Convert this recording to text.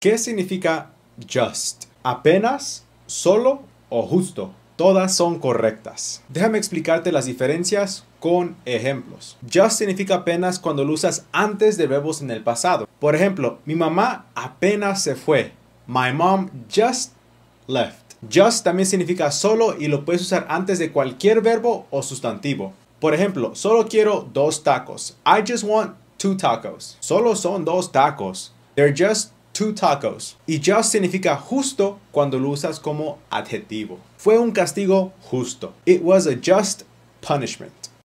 ¿Qué significa just? ¿Apenas? ¿Solo? ¿O justo? Todas son correctas. Déjame explicarte las diferencias con ejemplos. Just significa apenas cuando lo usas antes de verbos en el pasado. Por ejemplo, mi mamá apenas se fue. My mom just left. Just también significa solo y lo puedes usar antes de cualquier verbo o sustantivo. Por ejemplo, solo quiero dos tacos. I just want two tacos. Solo son dos tacos. They're just two tacos. Y just significa justo cuando lo usas como adjetivo. Fue un castigo justo. It was a just punishment.